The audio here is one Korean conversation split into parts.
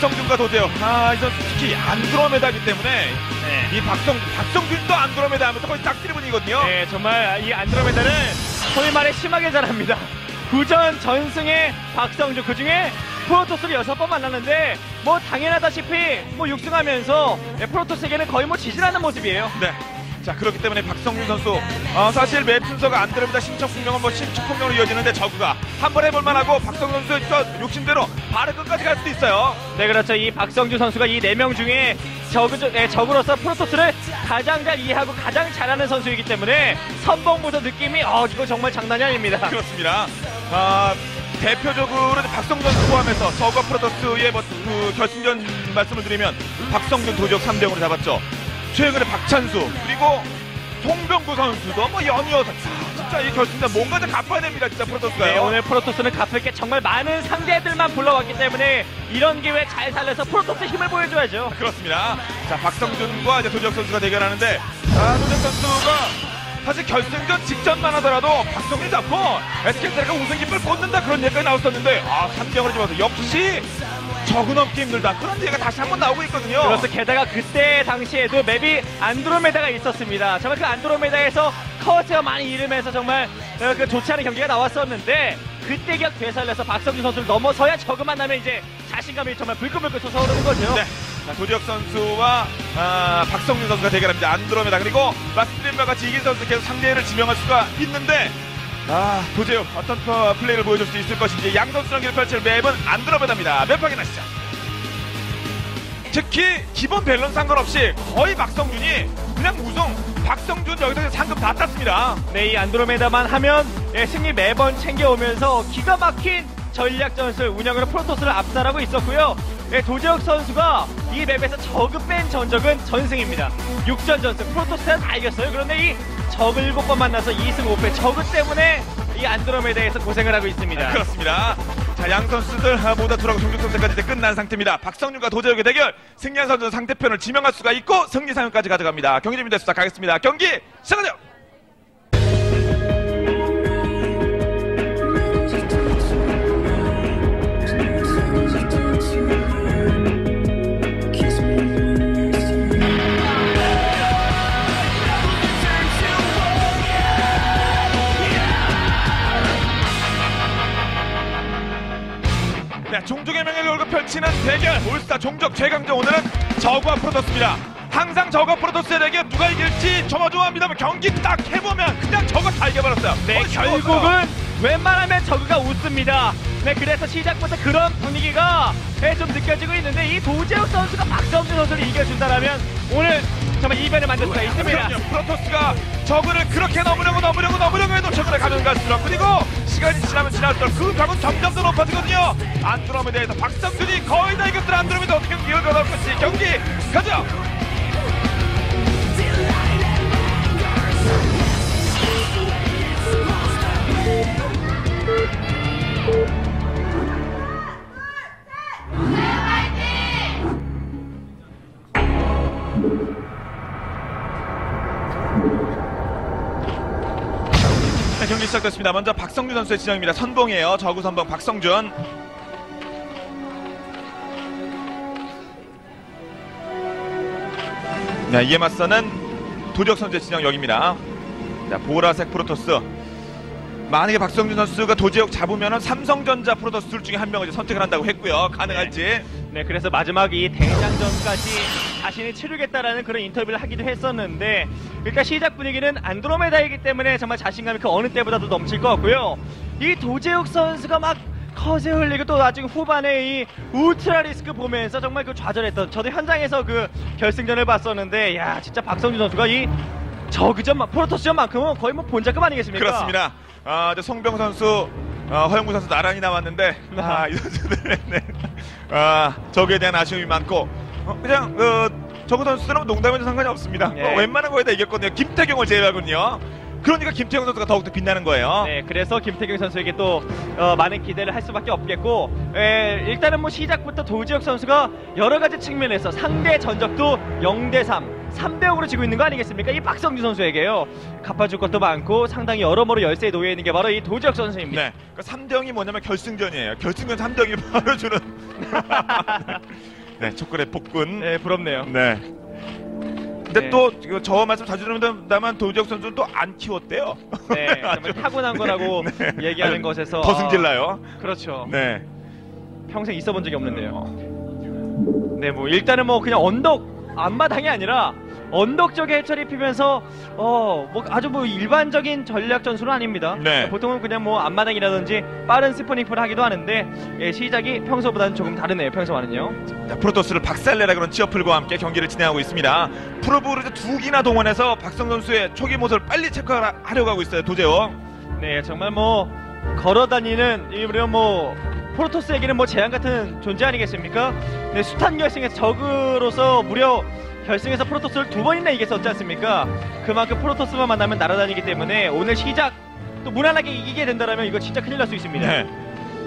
박성준과 도재혁. 아, 이 선수 특히 안드로메다기 때문에 네. 이 박성, 박성준도 안드로메다 하면 거의 짝지리 분이거든요. 네, 정말 이 안드로메다는 소위 말해 심하게 잘합니다. 구전 전승의 박성주 그 중에 프로토스를 여섯 번 만났는데 뭐 당연하다시피 뭐 6승하면서 프로토스에게는 거의 뭐 지지라는 모습이에요. 네. 자 그렇기 때문에 박성준 선수 어, 사실 맵 순서가 안 들어옵니다 신청풍명은 뭐 신축풍명으로 이어지는데 저그가 한 번 해볼 만하고 박성준 선수의 저 욕심대로 바로 끝까지 갈 수도 있어요 네, 그렇죠. 이 박성주 선수가 이 네 명 중에 적으, 네, 적으로서 프로토스를 가장 잘 이해하고 가장 잘하는 선수이기 때문에 선봉부터 느낌이 어 이거 정말 장난이 아닙니다. 그렇습니다 아, 대표적으로 박성준 선수 포함해서 저그 프로토스의 뭐, 그 결승전 말씀을 드리면 박성준 도적 3대0으로 잡았죠 최근에 박찬수 그리고 송병구 선수도 뭐 연이어서 아, 진짜 이 결승전 뭔가 좀 갚아야 됩니다 진짜 프로토스가요 네, 오늘 프로토스는 갚을 게 정말 많은 상대들만 불러왔기 때문에 이런 기회 잘 살려서 프로토스 힘을 보여줘야죠. 그렇습니다. 자, 박성준과 이제 도지혁 선수가 대결하는데, 아, 도지혁 선수가 사실 결승전 직전만 하더라도 박성준 잡고 SK텔레가 우승 깃발 꽂는다 그런 얘기가 나왔었는데, 아, 3경을 집어서 역시 적은 넘기 힘들다. 그런 얘기가 다시 한번 나오고 있거든요. 그래서 게다가 그때 당시에도 맵이 안드로메다가 있었습니다. 정말 그 안드로메다에서 커세어 많이 잃으면서 정말 어, 그 좋지 않은 경기가 나왔었는데 그때 격 되살려서 박성준 선수를 넘어서야 저그 만나면 이제 자신감이 정말 불끈불끈 솟아오르는 거죠. 네. 자, 도지혁 선수와 아, 박성준 선수가 대결합니다. 안드로메다. 그리고 같이 이긴 선수 계속 상대를 지명할 수가 있는데, 아, 도재혁 어떤 어, 플레이를 보여줄 수 있을 것인지 양 선수랑 경기를 펼칠 맵은 안드로메다입니다. 맵 확인하시죠. 특히 기본 밸런스 상관없이 거의 박성준이 그냥 우승, 박성준 여기서 상금 다 땄습니다. 네, 이 안드로메다만 하면 예, 승리 매번 챙겨오면서 기가 막힌 전략 전술 운영으로 프로토스를 압살하고 있었고요. 예, 도재혁 선수가 이 맵에서 저그 뺀 전적은 전승입니다. 6전 전승 프로토스는 다 이겼어요. 그런데 이 적을 7번 만나서 2승 5패 저그 때문에 이 안드로메다에서 고생을 하고 있습니다. 그렇습니다. 자, 양 선수들 아, 모두 돌아가고 종족선까지 이제 끝난 상태입니다. 박성준과 도재혁의 대결, 승리한 선수 상대편을 지명할 수가 있고 승리 상금까지 가져갑니다. 경기 준비됐습니다 가겠습니다. 경기 시작하죠. 펼치는 대결 올스타 종족 최강전 오늘은 저그와 프로토스입니다. 항상 저그 프로토스의 대결 누가 이길지 조마조마합니다만 경기 딱 해보면 그냥 저거 다 이겨버렸어요. 네. 결국은 웬만하면 저그가 웃습니다. 네, 그래서 시작부터 그런 분위기가 네, 좀 느껴지고 있는데 이 도재욱 선수가 박성준 선수를 이겨준다라면 오늘 정말 이변을 만들 수가 있습니다. 그럼요. 프로토스가 저그를 그렇게 넘으려고 넘으려고 넘으려고 해도 저그를 가면 갈수록 그리고 시간이 지나면 지날수록 그 벽은 점점 더 높아지거든요. 안드로메다에서 박성준이 거의 다 이겼던 안드로메다 어떻게 기회를 얻을 것이 경기 가죠. 네, 경 시작됐습니다. 먼저 박성준 선수의 진영입니다. 선봉이에요. 저구 선봉 박성준. 네, 이에 맞서는 도적 선수의 진영 여기입니다. 자, 보라색 프로토스. 만약에 박성준 선수가 도지역 잡으면 삼성전자 프로토스 둘 중에 한 명을 이제 선택을 한다고 했고요. 가능할지. 네, 그래서 마지막 이 대장전까지 자신이 치르겠다라는 그런 인터뷰를 하기도 했었는데 일단 시작 분위기는 안드로메다이기 때문에 정말 자신감이 그 어느 때보다도 넘칠 것 같고요. 이 도재욱 선수가 막 컷에 흘리고 또 나중에 후반에 이 울트라 리스크 보면서 정말 그 좌절했던 저도 현장에서 그 결승전을 봤었는데 야 진짜 박성준 선수가 이 저그전 프로토스전만큼은 거의 뭐 본작급 아니겠습니까? 그렇습니다. 아, 저 송병 선수, 아, 허영무 선수 나란히 나왔는데, 아, 이 선수들, 네. 아, 저기에 대한 아쉬움이 많고, 어, 그냥, 어, 저그 선수들은 농담에도 상관이 없습니다. 네. 어, 웬만한 거에 다 이겼거든요. 김태경을 제외하거든요. 그러니까 김태경 선수가 더욱더 빛나는 거예요. 네, 그래서 김태경 선수에게 또 어, 많은 기대를 할 수밖에 없겠고 에, 일단은 뭐 시작부터 도지혁 선수가 여러 가지 측면에서 상대 전적도 0대 3, 3대 0으로 지고 있는 거 아니겠습니까? 이 박성준 선수에게요. 갚아줄 것도 많고 상당히 여러모로 열세에 놓여 있는 게 바로 이 도지혁 선수입니다. 네. 그 3대 0이 뭐냐면 결승전이에요. 결승전 3대 0이 바로 주는 네, 초콜릿 복근. 네, 부럽네요. 네. 근데 네. 또 저 말씀 자주 듣는다만 도지혁 선수는 또 안 키웠대요. 네, 정말 타고난 거라고 네. 얘기하는 아니, 것에서 더 아, 승질나요. 그렇죠. 네. 평생 있어본 적이 없는데요. 네, 뭐 일단은 뭐 그냥 언덕 앞마당이 아니라 언덕 쪽에 해처리 피면서 어 뭐 아주 뭐 일반적인 전략 전술은 아닙니다. 네. 보통은 그냥 뭐 앞마당이라든지 빠른 스포닝풀 하기도 하는데 예, 시작이 평소보다는 조금 다르네요. 평소와는요. 자, 프로토스를 박살내라 그런 치어풀과 함께 경기를 진행하고 있습니다. 프로브를 두 기나 동원해서 박성 선수의 초기 모습을 빨리 체크하려고 하고 있어요. 도재호. 네, 정말 뭐 걸어다니는 이 우리가 뭐 프로토스에게는 뭐 재앙 같은 존재 아니겠습니까? 네, 숱한 결승에서 적으로서 무려 결승에서 프로토스를 두 번이나 이겼었지 않습니까? 그만큼 프로토스만 만나면 날아다니기 때문에 오늘 시작 또 무난하게 이기게 된다면 이거 진짜 큰일 날 수 있습니다. 네.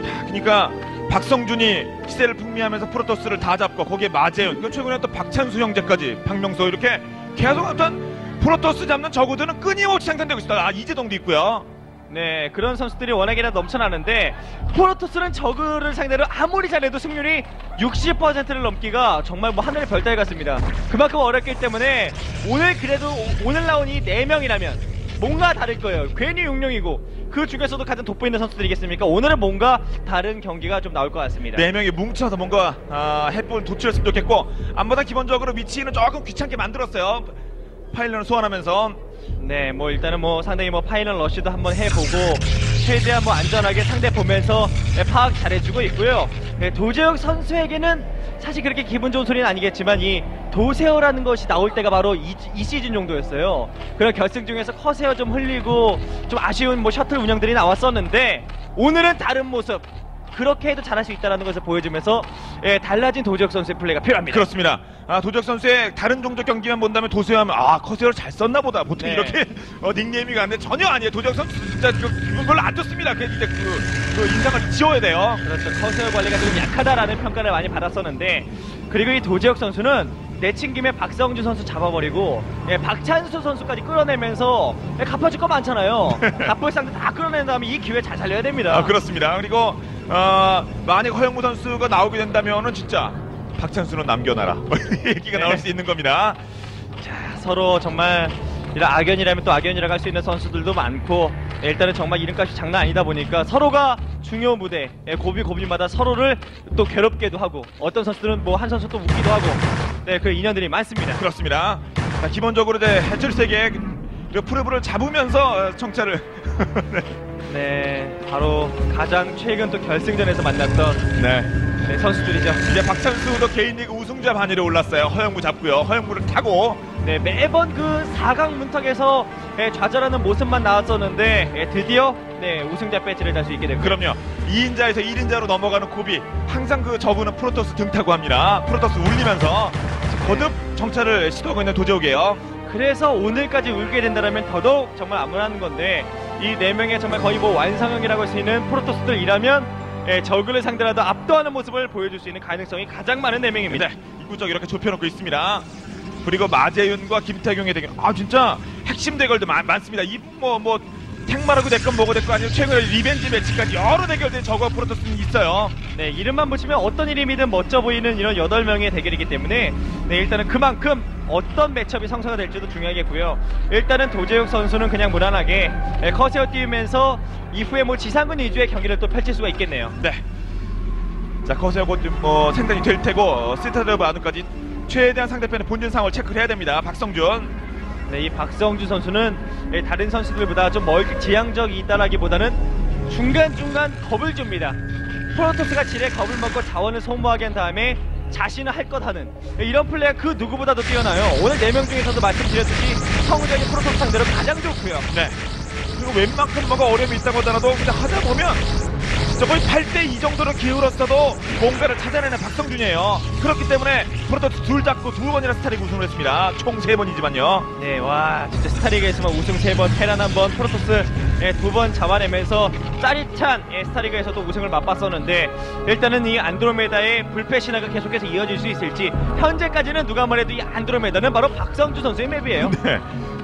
자, 그러니까 박성준이 시세를 풍미하면서 프로토스를 다 잡고 거기에 마재현, 그 최근에 또 박찬수 형제까지 박명수 이렇게 계속 어떤 프로토스 잡는 저구들은 끊임없이 생산되고 있다. 아 이재동도 있고요. 네, 그런 선수들이 워낙에나 넘쳐나는데 프로토스는 저그를 상대로 아무리 잘해도 승률이 60%를 넘기가 정말 뭐 하늘의 별 따위 같습니다. 그만큼 어렵기 때문에 오늘 그래도 오- 오늘 나온 이 4명이라면 뭔가 다를 거예요. 괜히 6명이고 그 중에서도 가장 돋보이는 선수들이겠습니까? 오늘은 뭔가 다른 경기가 좀 나올 것 같습니다. 네 명이 뭉쳐서 뭔가 아, 햇볼 도출했으면 좋겠고 안보다 기본적으로 위치는 조금 귀찮게 만들었어요. pylon을 소환하면서 네, 뭐 일단은 뭐 상당히 뭐 파이널 러쉬도 한번 해보고 최대한 뭐 안전하게 상대 보면서 네, 파악 잘해주고 있고요. 네, 도재욱 선수에게는 사실 그렇게 기분 좋은 소리는 아니겠지만 이 도세어라는 것이 나올 때가 바로 이, 이 시즌 정도였어요. 그런 결승 중에서 커세어 좀 흘리고 좀 아쉬운 뭐 셔틀 운영들이 나왔었는데 오늘은 다른 모습. 그렇게 해도 잘할 수 있다는 것을 보여주면서 예, 달라진 도재혁 선수의 플레이가 필요합니다. 그렇습니다. 아, 도적 선수의 다른 종족 경기만 본다면 도수하면 아 커세어를 잘 썼나 보다. 보통 네. 이렇게 어, 닉네임이 가는데 전혀 아니에요. 도적 선수 진짜 그, 그걸로 안 좋습니다. 그 이제 그, 그 인상을 지워야 돼요. 그렇죠. 커세어 관리가 좀 약하다라는 평가를 많이 받았었는데 그리고 이 도재혁 선수는 내친 김에 박성준 선수 잡아버리고 예, 박찬수 선수까지 끌어내면서 예, 갚아줄 거 많잖아요. 갚을 상대 다 끌어낸 다음에 이 기회 잘 살려야 됩니다. 아, 그렇습니다. 그리고 어, 만약 허영무 선수가 나오게 된다면은 진짜 박찬수는 남겨놔라. 뭐 얘기가 나올 네. 수 있는 겁니다. 자, 서로 정말 이런 악연이라면 또 악연이라고 할 수 있는 선수들도 많고 예, 일단은 정말 이름값이 장난 아니다 보니까 서로가 중요 무대 예, 고비 고비마다 서로를 또 괴롭게도 하고 어떤 선수들은 뭐 한 선수 또 웃기도 하고 네, 그 인연들이 많습니다. 그렇습니다. 자, 기본적으로 이제 해철 세계 그 프로브를 잡으면서 어, 청차를 네, 바로 가장 최근 또 결승전에서 만났던 네. 네, 선수들이죠. 이제 박찬수도 개인 리그 우 승자 반열에 올랐어요. 허영무 잡고요. 허영무를 타고 네, 매번 그 4강 문턱에서 예, 좌절하는 모습만 나왔었는데 예, 드디어 네, 우승자 배지를 달 수 있게 됐고요. 그럼요. 2인자에서 1인자로 넘어가는 고비. 항상 그 저분은 프로토스 등 타고 합니다. 프로토스 울리면서 거듭 정찰을 시도하고 있는 도재욱이에요. 그래서 오늘까지 울게 된다면 더더욱 정말 암울한 건데 이 네 명의 정말 거의 뭐 완성형이라고 할 수 있는 프로토스들이라면 예, 저그를 상대라도 압도하는 모습을 보여줄 수 있는 가능성이 가장 많은 네 명입니다. 네. 입구쪽 이렇게 좁혀놓고 있습니다. 그리고 마재윤과 김택용의 대결. 아 진짜 핵심 대결도 많, 많습니다. 이뭐뭐 택마록이고 내건 뭐고 내건 아니면 최근에 revenge match까지 여러 대결들이 저거 프로토스는 있어요. 네, 이름만 붙이면 어떤 이름이든 멋져 보이는 이런 8명의 대결이기 때문에 네, 일단은 그만큼 어떤 matchup이 성사가 될지도 중요하겠고요. 일단은 도재욱 선수는 그냥 무난하게 네, Corsair 띄우면서 이후에 뭐 지상군 위주의 경기를 또 펼칠 수가 있겠네요. 네. 자 Corsair 곧 뭐 생산이 될 테고 어, Citadel of Adun까지 최대한 상대편의 본진 상황을 체크를 해야 됩니다. 박성준. 네, 이 박성준 선수는 예, 다른 선수들보다 좀 멀, 지향적이 있다라기보다는 중간중간 겁을 줍니다. 프로토스가 지레 겁을 먹고 자원을 소모하게 한 다음에 자신은 할 것 하는 예, 이런 플레이가 그 누구보다도 뛰어나요. 오늘 4명 중에서도 말씀드렸듯이 성우적인 프로토스 상대로 가장 좋고요. 네. 그리고 웬만큼 뭐가 어려움이 있다고 하더라도 그냥 하다 보면 거의 8대2 정도로 기울었어도 뭔가를 찾아내는 박성준이에요. 그렇기 때문에 프로토스 둘 잡고 두 번이나 스타리그 우승을 했습니다. 총 세 번이지만요. 네, 와, 진짜 스타리그에서만 우승 3번, 테란 한 번 프로토스 예, 두번 잡아내면서 짜릿한 예, 스타리그에서도 우승을 맛봤었는데 일단은 이 안드로메다의 불패 신화가 계속해서 이어질 수 있을지 현재까지는 누가 뭐래도 이 안드로메다는 바로 박성주 선수의 맵이에요. 네.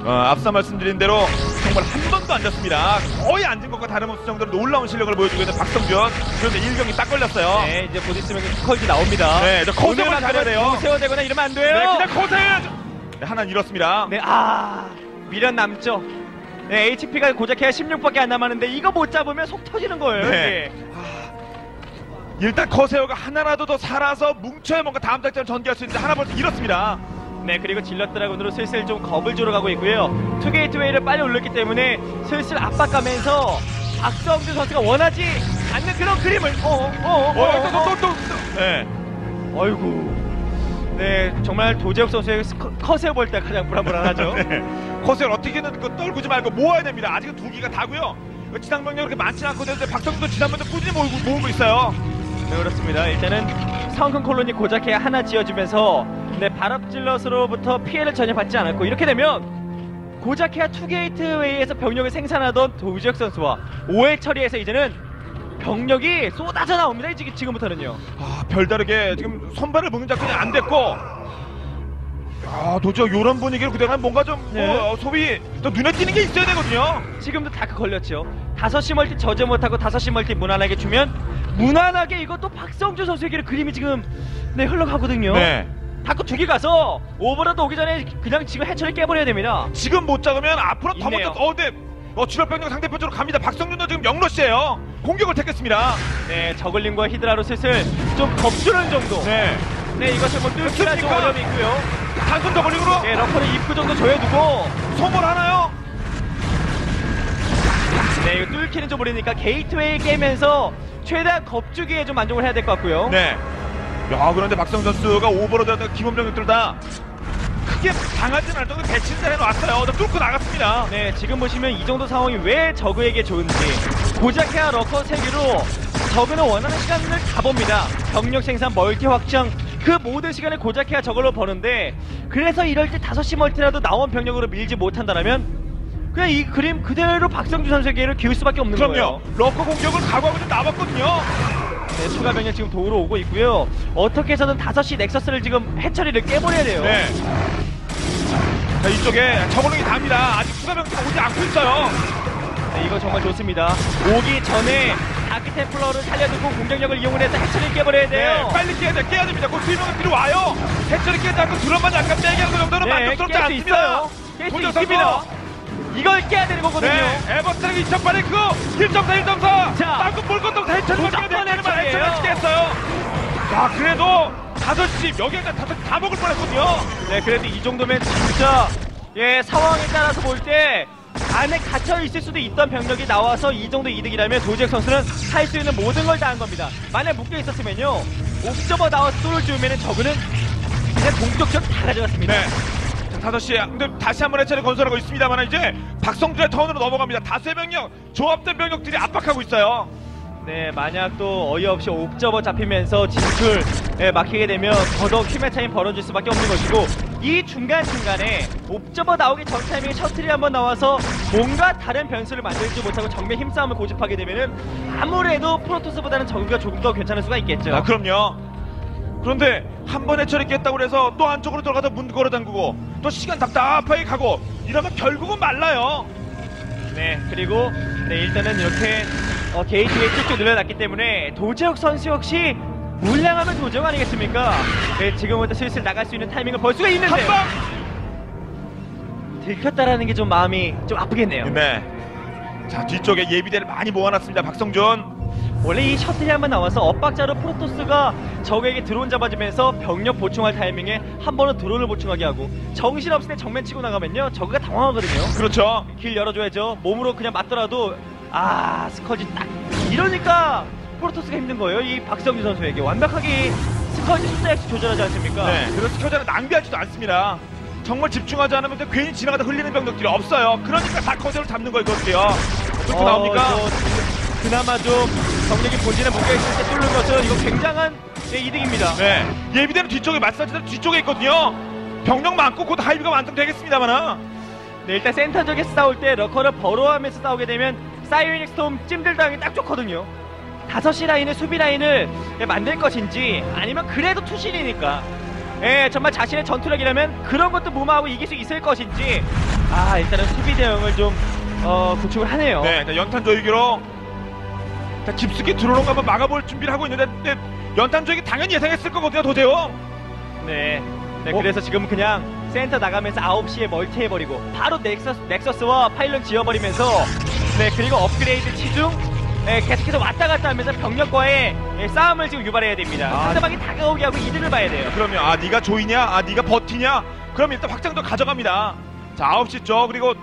어, 앞서 말씀드린 대로 정말 한 번 번도 안 졌습니다. 거의 앉은 것과 다름없을 정도로 놀라운 실력을 보여주고 있는 박성준. 그런데 1경기 딱 걸렸어요. 네, 이제 곧 있으면 스컬지 나옵니다. 네, 저 오늘만 잡아야 돼요. 세워되거나 이러면 안 돼요. 네, 그냥 커세요. 네, 하나 잃었습니다. 네, 아 미련 남죠. 네, HP가 고작 해야 16밖에 안 남았는데 이거 못 잡으면 속 터지는 거예요. 네. 이게. 일단 커세어가 하나라도 더 살아서 뭉쳐야 뭔가 다음 작전 전개할 수 있는데 하나 벌써 잃었습니다. 네, 그리고 Zealot Dragoon으로 슬슬 좀 겁을 주러 가고 있고요. two gateway를 빨리 올렸기 때문에 슬슬 압박가면서 박성준 선수가 원하지 않는 그런 그림을 어, 어, 어, 어, 어, 어, 또, 또, 또, 또. 네. 어이구. 네, 정말 도재욱 선수의 컷에 볼때 가장 불안불안하죠. 네. Corsair를 어떻게든 그 떨구지 말고 모아야 됩니다. 아직은 두 기가 다고요. 그 지상 병력 그렇게 많지 않거든요. 박성준도 지난번에 꾸준히 모으고, 모으고 있어요. 네, 그렇습니다. 일단은 Sunken Colony 고작해 하나 지어주면서 네, 발업 Zealot으로부터 피해를 전혀 받지 않았고 이렇게 되면 고작해야 two gateway에서 병력을 생산하던 도재욱 선수와 5 Hatchery에서 이제는 병력이 쏟아져 나옵니다. 지금 지금부터는요. 아, 별다르게 지금 선발을 먹는 작전이 안 됐고. 아, 도저 이런 분위기를 그대로 뭔가 좀 네. 뭐, 소비 또 눈에 띄는 게 있어야 되거든요. 지금도 Dark 걸렸죠. 5시 멀티 저지 못하고 5시 멀티 무난하게 주면 무난하게 이것도 박성준 선수에게 그림이 지금 네 흘러가거든요. 네. Dark 두개 가서 Overlord 오기 전에 그냥 지금 Hatchery 깨버려야 됩니다. 지금 못 잡으면 앞으로 더 있네요. 먼저 어, 네. 어, 주력병력 상대편으로 갑니다. 박성준도 지금 역러시예요. 공격을 택했습니다. 네, Zergling과 Hydra로 슬슬 좀 겁주는 정도. 네, 네. 이것을 뭐 뚫기나 좀? 어려움이 있고요. 단순 더블링으로 네, Lurker를 입구 정도 줘야두고. 소모를 하나요? 네, 이거 뚫기는 좀 모르니까 게이트웨이 깨면서 최대한 겁주기에 좀 만족을 해야 될 것 같고요. 네. 야, 그런데 박성준 선수가 Overlord 기본병력들 다 크게 당하진 않을 정도 배치를 해놓았어요. 자, 뚫고 나갔습니다. 네, 지금 보시면 이 정도 상황이 왜 저그에게 좋은지 고작해야 Lurker 세개로 저그는 원하는 시간을 다 봅니다. 병력 생산, 멀티 확장 그 모든 시간을 고작해야 저걸로 버는데 그래서 이럴 때 5시 멀티라도 나온 병력으로 밀지 못한다면 그냥 이 그림 그대로 박성준 선수에게를 기울 수밖에 없는 그럼요. 거예요. Lurker 공격을 각오하고 좀 나왔거든요. 네, 추가 병력 지금 도우러 오고 있고요. 어떻게 해서든 5시 Nexus를 지금 Hatchery를 깨버려야 돼요. 네. 자, 이쪽에 Zergling이 답니다. 아직 추가 병력이 오지 않고 있어요. 네, 이거 정말 좋습니다. 오기 전에 Dark Templar를 살려두고 공격력을 이용을 해서 Hatchery를 깨버려야 돼요. 네, 빨리 깨야 돼, 깨야 됩니다. 곧 수비병은 뒤로 와요. Hatchery 깨지 않고 Drone만 약간 빼기하는 그 정도는 만족스럽지 깰수 않습니다. 있어요. 깰수 도전 있습니다. 이걸 깨야 되는 거거든요. 네, 에버스트랙 2.8의 그 1.4, 1.4. 자, 땅도 볼 것도 없이 해처리만 도전 깨야 되는 말. 해처리 치겠어요. 자, 그래도 5시, 여기가 5시 다 먹을 뻔했거든요. 네, 그래도 이 정도면 진짜 예 상황에 따라서 볼 때 안에 갇혀 있을 수도 있던 병력이 나와서 이 정도 이득이라면 도지혁 선수는 할 수 있는 모든 걸 다 한 겁니다. 만약 묶여 있었으면요, 옵저버 나와서 뚫을 주면은 저그는 그냥 공격적 다 가져갔습니다. 네. 자, 5시에. 근데 다시 한번 해처리 건설하고 있습니다만 이제 박성준의 턴으로 넘어갑니다. 다수의 병력, 조합된 병력들이 압박하고 있어요. 네, 만약 또 어이없이 옵저버 잡히면서 진출 에 막히게 되면 더더욱 힘의 차이 벌어질 수밖에 없는 것이고 이 중간중간에 옵저버 나오기 전 타이밍에 셔틀이 한번 나와서 뭔가 다른 변수를 만들지 못하고 정면 힘싸움을 고집하게 되면은 아무래도 프로토스보다는 저기가 조금 더 괜찮을 수가 있겠죠. 아, 그럼요. 그런데 한 번에 처리 깼다고 해서 또 안쪽으로 들어가서 문 걸어 잠그고 또 시간 답답하게 가고 이러면 결국은 말라요. 네, 그리고 네, 일단은 이렇게 어, 게이트에 쭉쭉 늘려놨기 때문에 도재혁 선수 역시 물량하면 도재혁 아니겠습니까? 네, 지금부터 슬슬 나갈 수 있는 타이밍을 벌 수가 방! 들켰다라는 게 좀 마음이 좀 아프겠네요. 네. 자, 뒤쪽에 예비대를 많이 모아놨습니다. 박성준. 원래 이 셔틀이 한번 나와서 엇박자로 프로토스가 적에게 드론 잡아주면서 병력 보충할 타이밍에 한 번은 드론을 보충하게 하고 정신 없을 때 정면 치고 나가면요 저그가 당황하거든요. 그렇죠. 길 열어줘야죠. 몸으로 그냥 맞더라도 아 스커지 딱 이러니까 프로토스가 힘든 거예요. 이 박성준 선수에게 완벽하게 이 스커지 숫자 액수 조절하지 않습니까? 네. 그래서 스켜자를 낭비하지도 않습니다. 정말 집중하지 않으면 괜히 지나가다 흘리는 병력들이 없어요. 그러니까 다 컨셉을 잡는 거거든요. 그렇게 어, 나옵니까? 저 그나마 좀 병력이 본진에 묶여 있을 때 뚫는 것은 이거 굉장한 예, 이득입니다. 네. 예비대는 뒤쪽에 마사지들 뒤쪽에 있거든요. 병력 많고 곧 Hive가 완성되겠습니다만. 네, 일단 센터 쪽에서 싸울 때 Lurker를 burrow하면서 싸우게 되면 Psionic Storm 찜들당이 딱 좋거든요. 5시 라인을 수비 라인을 예, 만들 것인지 아니면 그래도 투실이니까 예, 정말 자신의 전투력이라면 그런 것도 무마하고 이길 수 있을 것인지 아 일단은 수비 대응을 좀 어, 구축을 하네요. 네, 자, 연탄 조이기로 자, 깊숙이 들어오는 거 한번 막아볼 준비를 하고 있는데 근데 연탄 조이기 당연히 예상했을 거거든요, 도재욱. 네. 네, 어? 그래서 지금 그냥 센터 나가면서 9시에 멀티 해버리고 바로 Nexus, Nexus와 pylon 지어버리면서 네, 그리고 업그레이드 치중 네, 계속해서 왔다 갔다 하면서 병력과의 예, 싸움을 지금 유발해야 됩니다. 아. 상대방이 다가오게 하고 이득을 봐야 돼요. 그러면 아 네가 조이냐, 아 네가 버티냐, 그럼 일단 확장도 가져갑니다. 자 9시 쪽 그리고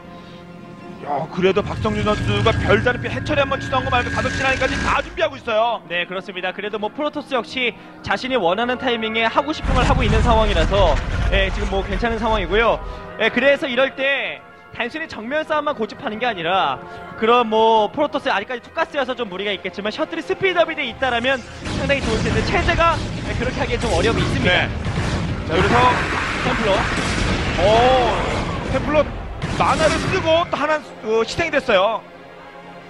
야 그래도 박성준 선수가 별다른 피 해처리 한번 치던 거 말고 5시 라인까지 다 준비하고 있어요. 네, 그렇습니다. 그래도 뭐 프로토스 역시 자신이 원하는 타이밍에 하고 싶은 걸 하고 있는 상황이라서 예, 지금 뭐 괜찮은 상황이고요. 예, 그래서 이럴 때 단순히 정면 싸움만 고집하는 게 아니라 그런 뭐 프로토스 아직까지 투가스여서 좀 무리가 있겠지만 셔틀이 스피드업이 돼 있다라면 상당히 좋을 텐데 체제가 예, 그렇게 하기에 좀 어려움이 있습니다. 네. 자 그래서 템플러. 오 템플러 만화를 쓰고 또 하나 어, 희생이 됐어요.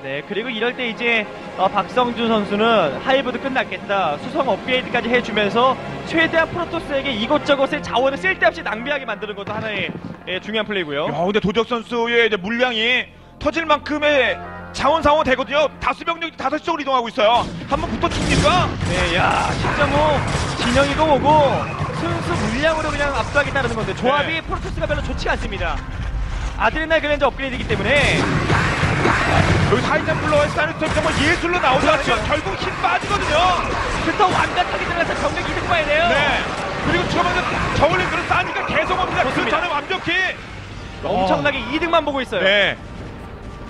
네, 그리고 이럴 때 이제 어, 박성준 선수는 하이브도 끝났겠다. 수성 업그레이드까지 해주면서 최대한 프로토스에게 이것저것의 자원을 쓸데없이 낭비하게 만드는 것도 하나의 예, 중요한 플레이고요. 야, 근데 도적 선수의 이제 물량이 터질 만큼의 자원 상황 되거든요. 다수 병력이 다섯 쪽으로 이동하고 있어요. 한번 붙어 줍니까? 네, 야, 진짜 뭐 진영이고 뭐고 순수 물량으로 그냥 압도하겠다는 건데 조합이 네. 프로토스가 별로 좋지 않습니다. 아드레날 그랜저 업그레이드이기 때문에 여기 하이템플러의 사이트점 정말 예술로 나오지 그렇죠. 결국 힘 빠지거든요. 그래서 완벽하게 들어가서 병력 이득 봐야 돼요. 네. 그리고 처음에 저울링 그런 싸니까 계속 옵니다. 그. 전에 완벽히. 엄청나게 이득만 보고 있어요. 네.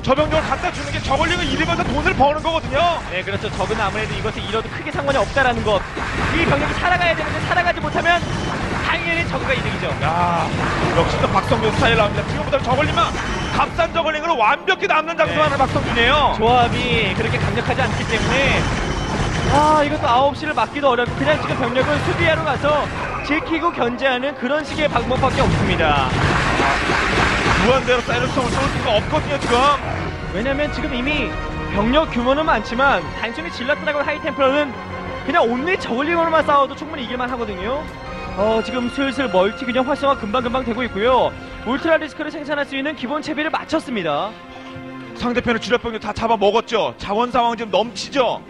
저병력을 갖다 주는 게 저글링을 잃으면서 돈을 버는 거거든요. 네, 그렇죠. 적은 아무래도 이것을 잃어도 크게 상관이 없다라는 것. 이 병력이 살아가야 되는데 살아가지 못하면 당연히 적가 이득이죠. 야, 역시 또 박성준 스타일 나옵니다. 지금부터 저글링만 값싼 저글링으로 완벽히 남는 장소하는 네. 박성준이에요. 조합이 그렇게 강력하지 않기 때문에 아 이것도 9시를 막기도 어렵고 그냥 지금 병력은 수비하러 가서 지키고 견제하는 그런 식의 방법밖에 없습니다. 무한대로 사이렌성을 쏠 수가 없거든요, 지금. 왜냐면 지금 이미 병력 규모는 많지만 단순히 Zealot하고 High Templar는 그냥 only Zergling으로만 싸워도 충분히 이길만 하거든요. 어, 지금 슬슬 멀티 균형 활성화 금방금방 되고 있고요. Ultralisk를 생산할 수 있는 기본 채비를 마쳤습니다. 상대편의 주력병력 다 잡아먹었죠. 자원 상황 지금 넘치죠.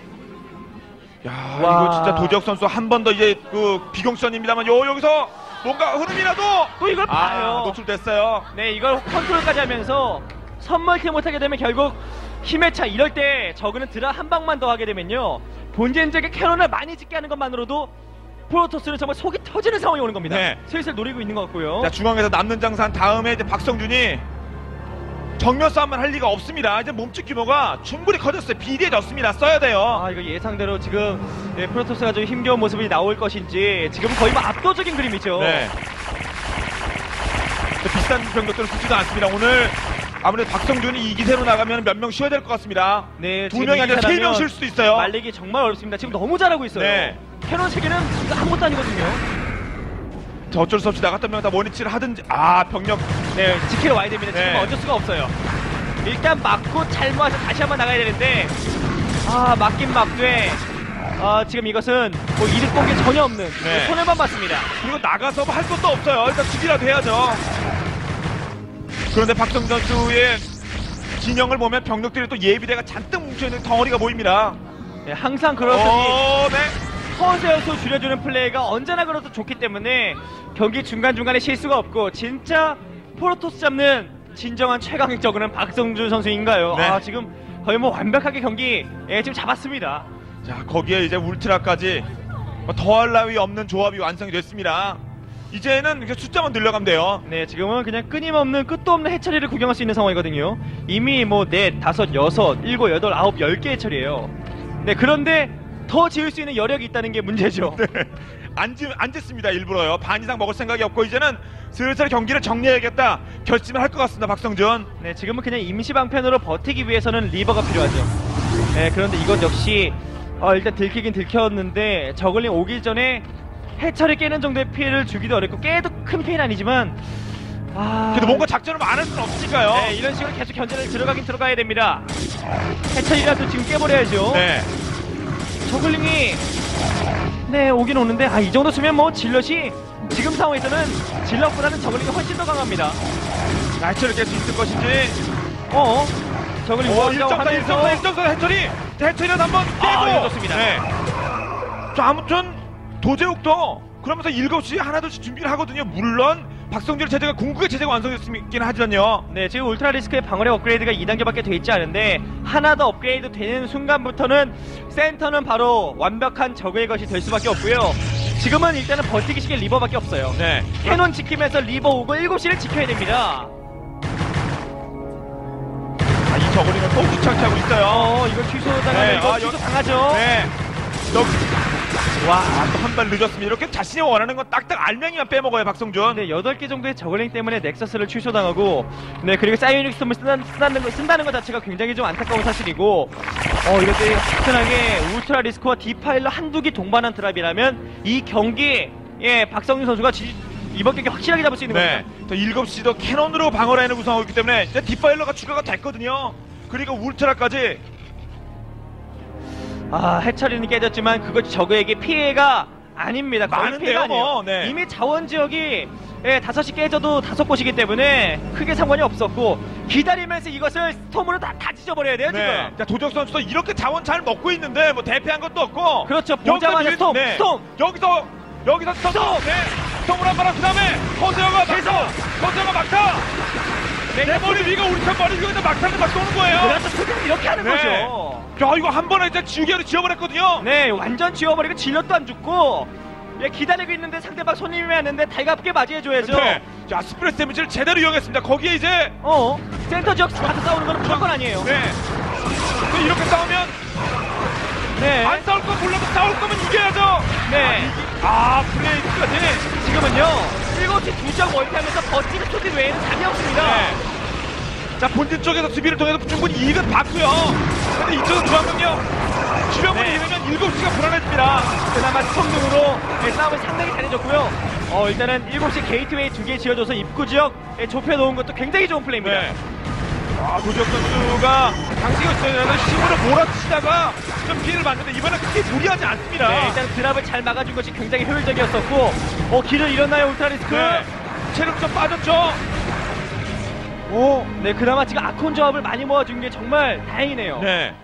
야, 와. 이거 진짜 도재욱 선수 한 번 더 이제 그 비공선입니다만 요 여기서 뭔가 흐름이라도 또 이걸 아, 봐요. 노출됐어요. 네, 이걸 컨트롤까지 하면서 선멀티 못하게 되면 결국 힘의 차 이럴 때 저그는 drop 한 방만 더 하게 되면요 본진적인 Cannon을 많이 짓게 하는 것만으로도 프로토스는 정말 속이 터지는 상황이 오는 겁니다. 네. 슬슬 노리고 있는 것 같고요. 자, 중앙에서 남는 장산 다음에 이제 박성준이 정면 싸움만 할 리가 없습니다. 이제 몸집 규모가 충분히 커졌어요. 비대해졌습니다. 써야 돼요. 아 이거 예상대로 지금 네, 프로토스가 좀 힘겨운 모습이 나올 것인지 지금 거의 뭐 압도적인 그림이죠. 네. 또 비싼 병력들을 쓰지도 않습니다. 오늘 아무래도 박성준이 이 기세로 나가면 몇 명 쉬어야 될 것 같습니다. 네, 두 명이 아니라 세 명 쉴 수도 있어요. 말리기 정말 어렵습니다. 지금 너무 잘하고 있어요. 네. 캐논 이거 아무것도 아니거든요. 자, 어쩔 수 없이 나갔던 명 다 원위치를 하든지 아 병력 네, 지키러 와야 됩니다. 지금 네. 어쩔 수가 없어요. 일단 맞고 잘 모아서 다시 한번 나가야 되는데, 아, 맞긴 맞되, 아, 지금 이것은 뭐 이득 본 게 전혀 없는 네. 손해만 봤습니다. 그리고 나가서 뭐할 것도 없어요. 일단 수비라도 해야죠. 그런데 박성 선수의 진영을 보면 병력들이 또 예비대가 잔뜩 뭉쳐있는 덩어리가 보입니다. 네, 항상 그렇더니 어, 네. 허세에서 줄여주는 플레이가 언제나 그렇도 좋기 때문에 경기 중간중간에 실수가 없고, 진짜 프로토스 잡는 진정한 적은 박성준 선수인가요? 네. 아, 지금 거의 뭐 완벽하게 경기, 예, 지금 잡았습니다. 자, 거기에 이제 울트라까지 뭐 더할 나위 없는 조합이 완성이 됐습니다. 이제는 숫자만 늘려가면 돼요. 네, 지금은 그냥 끊임없는 끝도 없는 해처리를 구경할 수 있는 상황이거든요. 이미 뭐 넷, 다섯, 여섯, 일곱, 여덟, 아홉, 열개 해처리예요. 네, 그런데 더 지을 수 있는 여력이 있다는 게 문제죠. 안, 짓, 안 짓습니다, 일부러요. 반 이상 먹을 생각이 없고, 이제는 슬슬 경기를 정리해야겠다. 결심을 할 것 같습니다, 박성준. 네, 지금은 그냥 임시 방편으로 버티기 위해서는 리버가 필요하죠. 네, 그런데 이것 역시 어, 일단 들키긴 들켰는데 저글링 오기 전에 해처리 깨는 정도의 피해를 주기도 어렵고 깨도 큰 피해는 아니지만 아... 그래도 뭔가 작전을 안할 수는 없으니까요. 네, 이런 식으로 계속 견제를 들어가긴 들어가야 됩니다. 해처리라도 지금 깨버려야죠. 네. 저글링이 네 오긴 오는데 아 이 정도 쓰면 뭐 질럿이 지금 상황에서는 질럿보다는 저글링이 훨씬 더 강합니다. 날처를 깰 수 있을 것인지. 어? 저걸 오, 이거 1점사, 1점사, 1점사 Hatchery! Hatchery는 한번 떼고! 아, 이거 좋습니다. 네. 자, 아무튼 도재욱도 그러면서 7시 하나둘씩 준비를 하거든요. 물론 박성준 체제가 궁극의 체제가 완성됐긴 하지만요. 네, 지금 Ultralisk의 방어력 업그레이드가 2단계밖에 돼 있지 않은데 하나 더 업그레이드 되는 순간부터는 센터는 바로 완벽한 저그의 것이 될 수밖에 없고요. 지금은 일단은 버티기 식의 Reaver밖에 없어요. 네. Cannon 지키면서 Reaver 오고 7시를 지켜야 됩니다. 아, 이 저거리는 또 귀찮게 있어요. 어, 이거 취소당하면 네, 아, 취소 여- 당하죠. 네. 여기. 와, 또 한 발 늦었습니다. 이렇게 자신이 원하는 건 딱딱 알맹이만 빼먹어요, 박성준. 네, 8개 정도의 Zergling 때문에 Nexus를 취소당하고 네, 그리고 Psionic Storm을 쓴다, 쓴다는, 거, 쓴다는 것 자체가 굉장히 좀 안타까운 사실이고 어, 이렇게 화끈하게 Ultralisk와 Defiler 한두 개 동반한 drop이라면 이 경기 예, 박성준 선수가 지- 이번 경기 확실하게 잡을 수 있는 네. 겁니다. 또 7시도 Cannon으로 방어 라인을 구성하고 있기 때문에 이제 Defiler가 추가가 됐거든요. 그리고 울트라까지 아, hatchery는 깨졌지만 그것이 저그에게 피해가 아닙니다. 거의 많은데요, 피해가 아니에요. 뭐, 네. 이미 자원 지역이 예, 다섯이 깨져도 다섯 곳이기 때문에 크게 상관이 없었고 기다리면서 이것을 storm으로 다, 다 찢어버려야 돼요 네. 지금. 자, 도재욱 선수도 이렇게 자원 잘 먹고 있는데 뭐 대패한 것도 없고. 그렇죠. 여기서 보자마자 storm, 네. storm. 여기서 여기서 storm. storm. 네. storm을 한번한 그다음에 허세어가 막타. 허세어가 막타. 내 머리 위가 우리 편 머리 위에다 막타를 막 쏘는 거예요. 그래서 그냥 이렇게 하는 네. 거죠. 야, 이거 한 번에 진짜 지우개로 지워버렸거든요. 네, 완전 지워버리고 zealot도 안 죽고 예, 기다리고 있는데 상대방 손님이 왔는데 달갑게 맞이해줘야죠. 네. 자, splash damage를 제대로 이용했습니다. 거기에 이제 어, 센터 지역 가서 싸우는 건 무조건 아니에요. 네. 근데 이렇게 싸우면 네, 안 싸울 거 몰라도 싸울 거면 이겨야죠. 네. 아, 플레이가 되네. 지금은요, 일곱시 두점 멀티하면서 버티는 소리 외에는 답이 없습니다. 네. 자 본진 쪽에서 수비를 통해서 충분히 이익은 봤고요. 근데 이쪽은 중앙은요. 주변문이 네. 이러면 7시가 불안해집니다. 그나마 storm 등으로 네, 싸움을 상당히 잘해줬고요. 어, 일단은 7시 게이트웨이 두 개 지어줘서 입구 지역 예, 좁혀놓은 것도 굉장히 좋은 플레이입니다. 네. 아, 도재욱 선수가 당시가 있어야 힘으로 몰아치다가 좀 피해를 봤는데 이번엔 크게 무리하지 않습니다. 네, 일단 drop을 잘 막아준 것이 굉장히 효율적이었었고, 어, 길을 잃었나요, ultralisk? 네. 체력 좀 빠졌죠. 오. 네, 그나마 지금 아콘 조합을 많이 모아준 게 정말 다행이네요. 네,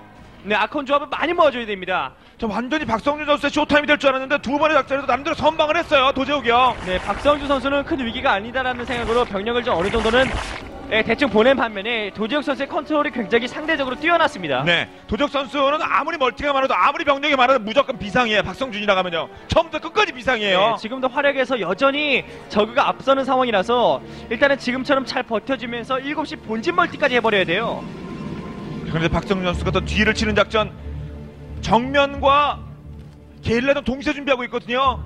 네. 아콘 조합을 많이 모아줘야 됩니다. 저 완전히 박성준 선수의 showtime이 될 줄 알았는데 두 번의 작전에도 나름대로 선방을 했어요. 도재욱이 형. 네, 박성준 선수는 큰 위기가 아니다라는 생각으로 병력을 좀 어느 정도는 예, 대충 보낸 반면에 도재욱 선수의 컨트롤이 굉장히 상대적으로 뛰어났습니다. 네. 도재욱 선수는 아무리 멀티가 많아도 아무리 병력이 많아도 무조건 비상이에요. 박성준이라 가면요. 처음부터 끝까지 비상이에요. 네, 지금도 활약에서 여전히 저그가 앞서는 상황이라서 일단은 지금처럼 잘 버텨주면서 7시 본진 멀티까지 해버려야 돼요. 그런데 박성준 선수가 또 뒤를 치는 작전 정면과 게릴라전 동시에 준비하고 있거든요.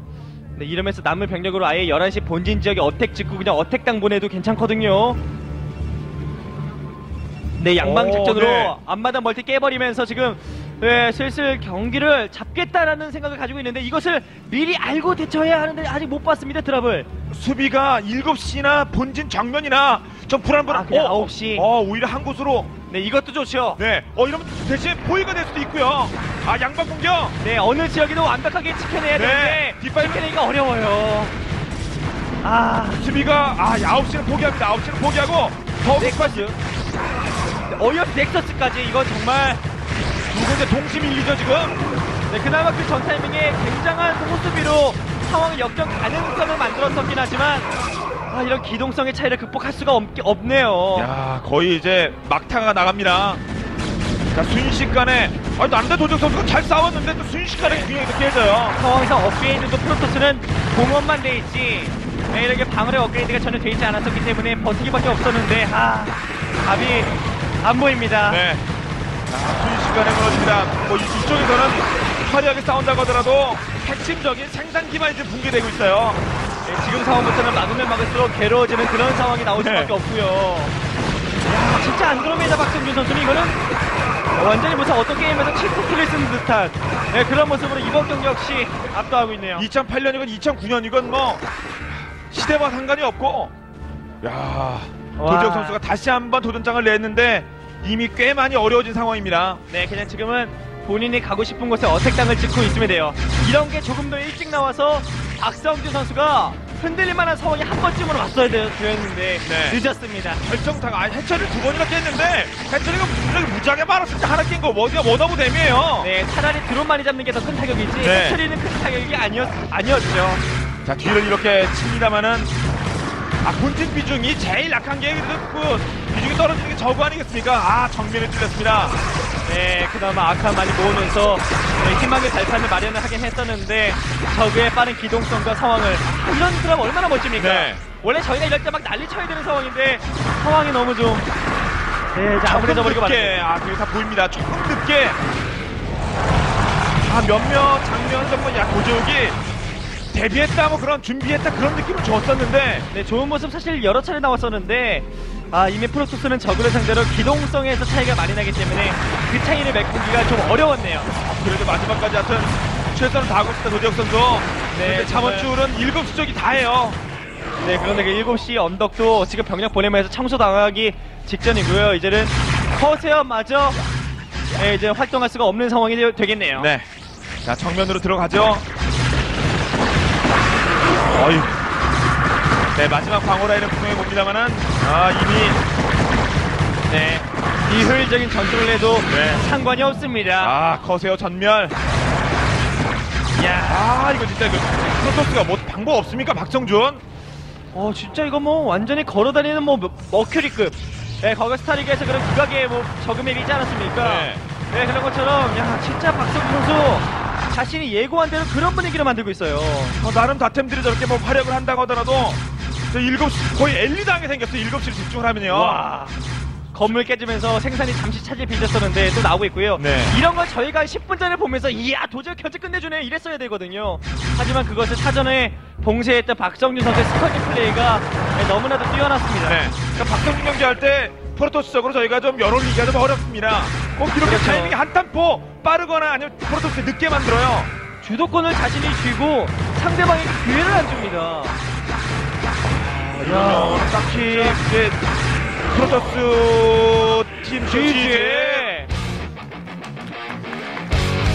네, 이러면서 남은 병력으로 아예 11시 본진 지역에 어택 짓고 그냥 어택당 보내도 괜찮거든요. 네, 양방 오, 작전으로 네. 앞마당 멀티 깨버리면서 지금 네, 슬슬 경기를 잡겠다라는 생각을 가지고 있는데 이것을 미리 알고 대처해야 하는데 아직 못 봤습니다, 드랍을. 수비가 7시나 본진 정면이나 좀 불안불안. 아, 그냥 9시. 어, 오히려 한 곳으로. 네, 이것도 좋죠. 네. 어, 이러면 대신 포위가 될 수도 있고요. 아, 양방 공격. 네, 어느 지역에도 완벽하게 지켜내야 네, 되는데 뒷발은- 지켜내기가 어려워요. 아, 수비가 아, 9시는 포기합니다. 9시는 포기하고 더 넥서스. 어이없이 넥서스까지 이거 정말 두 번째 동심 1리죠 지금. 네, 그나마 그 전 타이밍에 굉장한 호수비로 상황을 역전 가능성을 만들었었긴 하지만 아, 이런 기동성의 차이를 극복할 수가 없, 없네요. 야, 거의 이제 막타가 나갑니다. 자, 순식간에 아, 남자 도적 선수가 잘 싸웠는데 또 순식간에 균형이 또 깨져요. 상황에서 업그레이드도 프로토스는 공업만 돼 있지 네, 이렇게 방어력 업그레이드가 전혀 돼 있지 않았었기 때문에 버티기밖에 없었는데 아, 답이 안 보입니다. 네. 아, 순식간에 무너집니다. 뭐 이- 이쪽에서는 화려하게 싸운다고 하더라도 핵심적인 생산 기반이 지금 붕괴되고 있어요. 네, 지금 상황부터는 막으면 막을수록 괴로워지는 그런 상황이 나올 네. 수밖에 없고요. 야, 진짜 안드로메다 박성준 선수는 이거는 완전히 무슨 어떤 게임에서 치트키를 쓰는 듯한 네, 그런 모습으로 이번 경기 역시 압도하고 있네요. 2008년이건 2009년이건 뭐 시대와 상관이 없고 야 와. 도지혁 선수가 다시 한번 도전장을 냈는데 이미 꽤 많이 어려워진 상황입니다. 네, 그냥 지금은 본인이 가고 싶은 곳에 어택당을 짓고 있으면 돼요. 이런 게 조금 더 일찍 나와서 박성준 선수가 흔들릴 만한 상황이 한 번쯤은 왔어야 되- 되었는데 네. 늦었습니다. 결정타가 아니 해처리를 두 번이나 깼는데 해처리가 무지하게 많았을 때 하나 깬거 어디가 뭐다고 됨이에요. 네, 차라리 드론만이 잡는 게 더 큰 타격이지 네. 해처리는 큰 타격이 아니었, 아니었죠. 자 뒤를 이렇게 칩니다만은 아 본진 비중이 제일 약한 게 그래도 그 비중이 떨어지는 게 저거 아니겠습니까? 아 정면에 뚫렸습니다. 네, 그나마 아카 많이 모으면서 네, 희망의 발판을 마련을 하긴 했었는데 적의 빠른 기동성과 상황을 아, 이런 드라마 얼마나 멋집니까? 네. 원래 저희가 이럴 때 막 난리 쳐야 되는 상황인데 상황이 너무 좀 네, 이제 아무래져 버리고 말았네요. 아 그게 다 보입니다. 조금 늦게 아 몇몇 장면 정말 야 고재욱 이 데뷔했다 뭐 그런 준비했다 그런 느낌을 줬었는데 네, 좋은 모습 사실 여러 차례 나왔었는데 아, 이미 프로토스는 저그를 상대로 기동성에서 차이가 많이 나기 때문에 그 차이를 메꾸기가 좀 어려웠네요. 그래도 마지막까지 하여튼 최선을 다하고 있다 도재욱 선수. 네, 네, 자원줄은 일곱 수적이 다예요. 네, 그런데 그 7시 언덕도 지금 병력 보내면서 청소당하기 직전이고요. 이제는 커세어마저 네, 이제 활동할 수가 없는 상황이 되- 되겠네요. 네. 자, 정면으로 들어가죠. 어이. 네, 마지막 방어 라인을 구성해 봅니다만은, 아, 이미, 네. 비효율적인 전투를 해도 네. 상관이 없습니다. 아, 커세어 전멸. 야, 아, 이거 진짜 그, 프로토스가 뭐 방법 없습니까, 박성준? 어, 진짜 이거 뭐 완전히 걸어다니는 뭐 머- 머큐리급. 네, 거기 스타리그에서 그런 국악의 뭐 저금액이 있지 않았습니까? 네. 네. 그런 것처럼, 야, 진짜 박성준 선수 자신이 예고한 대로 그런 분위기를 만들고 있어요. 어, 나름 다템들이 저렇게 뭐 활약을 한다고 하더라도, 저 일곱 시, 거의 엘리당하게 생겼어요, 일곱 시를 집중을 하면요. 와. 건물 깨지면서 생산이 잠시 차질 빚었었는데 또 나오고 있고요. 네. 이런 걸 저희가 10분 전에 보면서 이야 도저히 견제 끝내주네 이랬어야 되거든요. 하지만 그것을 사전에 봉쇄했던 박성준 선수의 스커지 플레이가 네, 너무나도 뛰어났습니다. 네. 그러니까 박성준 경기 할 때, 프로토스적으로 저희가 좀 열올리기가 좀 어렵습니다. 꼭 이렇게 그렇죠. 타이밍이 한 템포 빠르거나 아니면 프로토스 늦게 만들어요. 주도권을 자신이 쥐고 상대방에게 기회를 안 줍니다. 야, 딱히 이제 프로토스 팀. GG.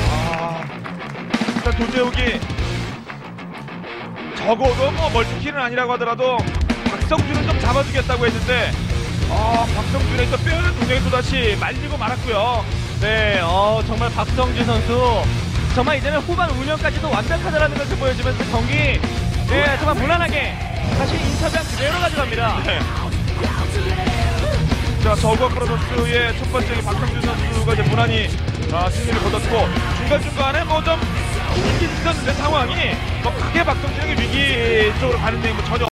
아, 일단 도재욱이 적어도 뭐 멀티킬은 아니라고 하더라도 박성준은 좀 잡아주겠다고 했는데 아, 박성준의 또 뼈는 동력이 또다시 말리고 말았고요. 네, 어, 정말 박성준 선수 정말 이제는 후반 운영까지도 완벽하다라는 것을 보여주면서 경기 네, 정말 무난하게 다시 인터뷰한 그대로 가져갑니다. 네. 자, 저거 프로토스의 첫 번째 박성준 선수가 이제 무난히 아, 승리를 거뒀고 중간중간에 뭐 좀 있긴 있었는데 상황이 뭐 크게 박성준에게 위기 쪽으로 가는 내용 전혀